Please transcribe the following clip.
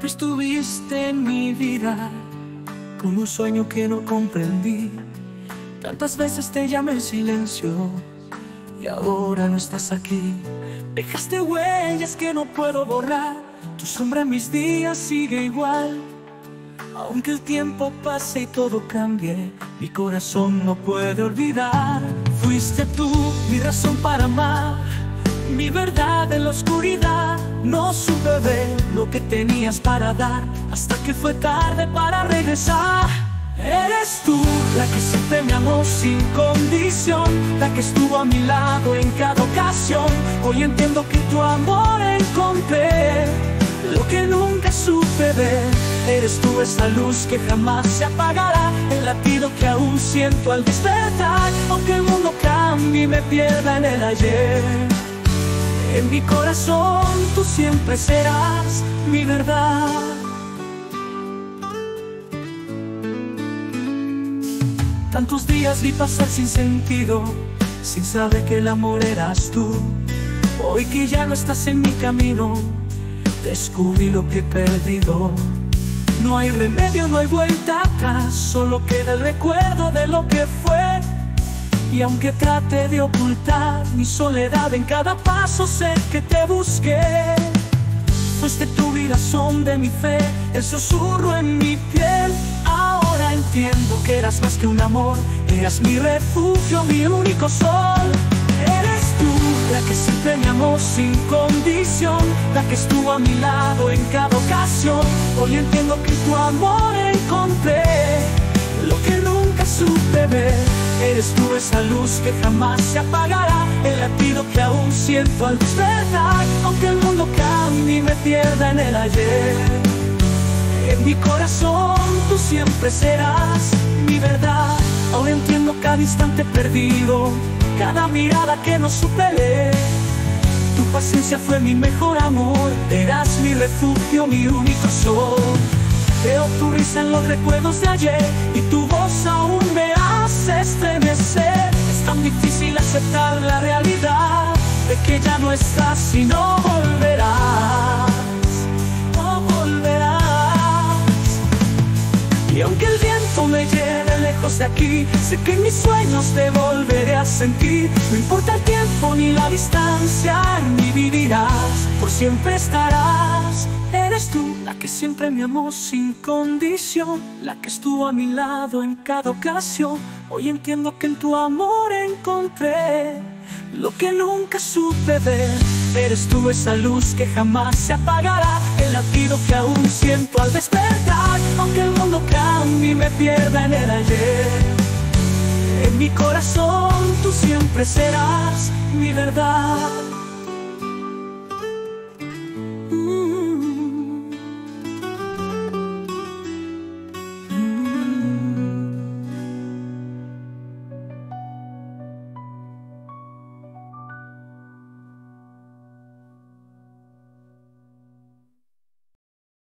Siempre estuviste en mi vida, como un sueño que no comprendí. Tantas veces te llamé en silencio y ahora no estás aquí. Dejaste huellas que no puedo borrar, tu sombra en mis días sigue igual. Aunque el tiempo pase y todo cambie, mi corazón no puede olvidar. Fuiste tú mi razón para amar, mi verdad en la oscuridad. No supe ver lo que tenías para dar, hasta que fue tarde para regresar. Eres tú la que siempre me amó sin condición, la que estuvo a mi lado en cada ocasión. Hoy entiendo que tu amor encontré lo que nunca supe ver. Eres tú esa luz que jamás se apagará, el latido que aún siento al despertar. Aunque el mundo cambie y me pierda en el ayer, en mi corazón tú siempre serás mi verdad. Tantos días vi pasar sin sentido, sin saber que el amor eras tú. Hoy que ya no estás en mi camino, descubrí lo que he perdido. No hay remedio, no hay vuelta atrás, solo queda el recuerdo de lo que fue. Y aunque trate de ocultar mi soledad en cada paso, sé que te busqué. Fuiste tu razón de mi fe, el susurro en mi piel. Ahora entiendo que eras más que un amor, eras mi refugio, mi único sol. Eres tú la que siempre me amó sin condición, la que estuvo a mi lado en cada ocasión. Hoy entiendo que tu amor encontré lo que nunca supe ver. Eres tú esa luz que jamás se apagará, el latido que aún siento al despertar, aunque el mundo cambie y me pierda en el ayer. En mi corazón tú siempre serás mi verdad. Ahora entiendo cada instante perdido, cada mirada que no supe leer. Tu paciencia fue mi mejor amor, eras mi refugio, mi único sol. Risa en los recuerdos de ayer y tu voz aún me hace estremecer. Es tan difícil aceptar la realidad de que ya no estás y no volverás. No volverás. Y aunque el viento me lleve lejos de aquí, sé que en mis sueños te volveré a sentir. No importa el tiempo ni la distancia, en mí vivirás, por siempre estarás. La que siempre me amó sin condición, la que estuvo a mi lado en cada ocasión. Hoy entiendo que en tu amor encontré lo que nunca supe ver. Eres tú esa luz que jamás se apagará, el latido que aún siento al despertar. Aunque el mundo cambie y me pierda en el ayer, en mi corazón tú siempre serás mi verdad.